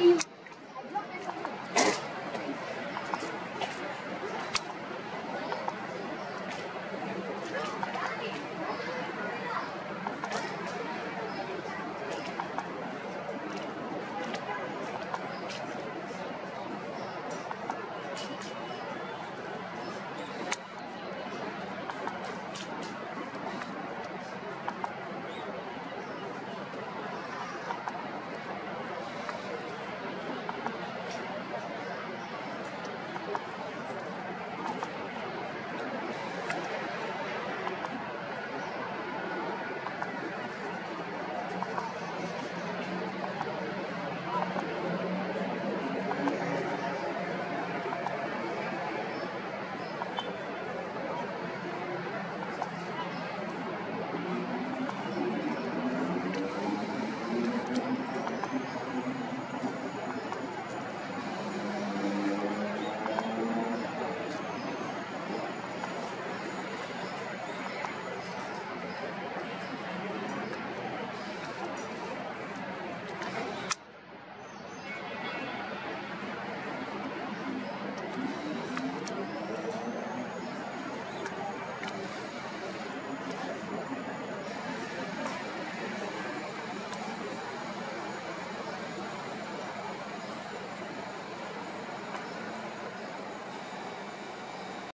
you.